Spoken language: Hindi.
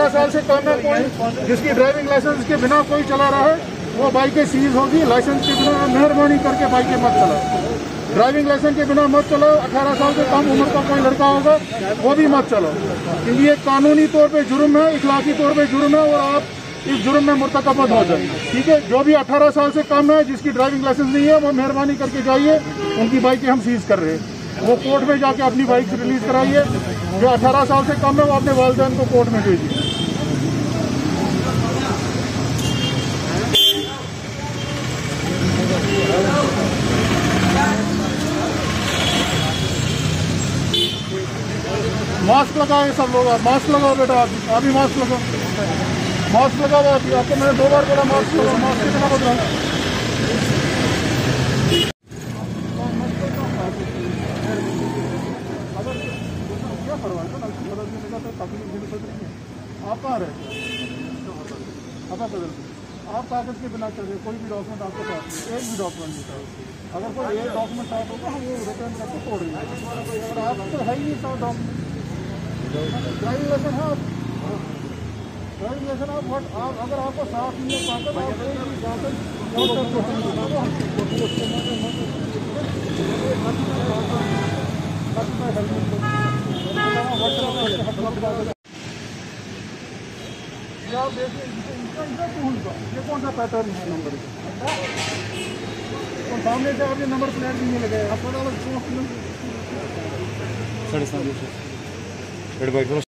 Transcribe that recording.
अठारह साल से कम है कोई, जिसकी ड्राइविंग लाइसेंस के बिना कोई चला रहा है, वो बाइकें सीज होगी लाइसेंस के बिना मेहरबानी करके बाइकें मत चलाओ। ड्राइविंग लाइसेंस के बिना मत चलाओ, अठारह साल से कम उम्र का कोई लड़का होगा, वो भी मत चलाओ। क्योंकि ये कानूनी तौर पे जुर्म है, इखलाकी तौर पे जुर्म है, और आप इस जुर्म में मुर्तकबत हो जाए ठीक है? जो भी 18 साल से कम है, जिसकी ड्राइविंग लाइसेंस नहीं है, वो मेहरबानी करके जाइए, उनकी बाइकें हम सीज कर रहे हैं। वो कोर्ट में जाके अपनी बाइक रिलीज़ कराइए। जो 18 साल से कम है, वो अपने वालदेन को कोर्ट में भेजिए। मास्क लगाओ सब लोग, आप मास्क लगाओ बेटा, आप भी मास्क लगाओ। मास्क लगाओ आप। आपको मैंने दो बार बोला मास्क लगाओ, मास्क कितना बदला है? तो है। आप कहाँ रहते आप कागज़ के बिना चल रहे कोई भी डॉक्यूमेंट आपके पास एक भी डॉक्यूमेंट नहीं था अगर कोई एक डॉक्यूमेंट आप होगा हम वो रिटर्न करके छोड़ देंगे। और आप तो है ही नहीं सब डॉक्यूमेंट ड्राइविंग लाइसेंस है आप ड्राइविंग लाइसेंस आप व्हाट आप अगर आपको साफ़ नहीं आप ये कौन सा पैटर्न है नंबर सामने से आपने नंबर प्लेट भी नहीं लगाया आप पता लग दिवसात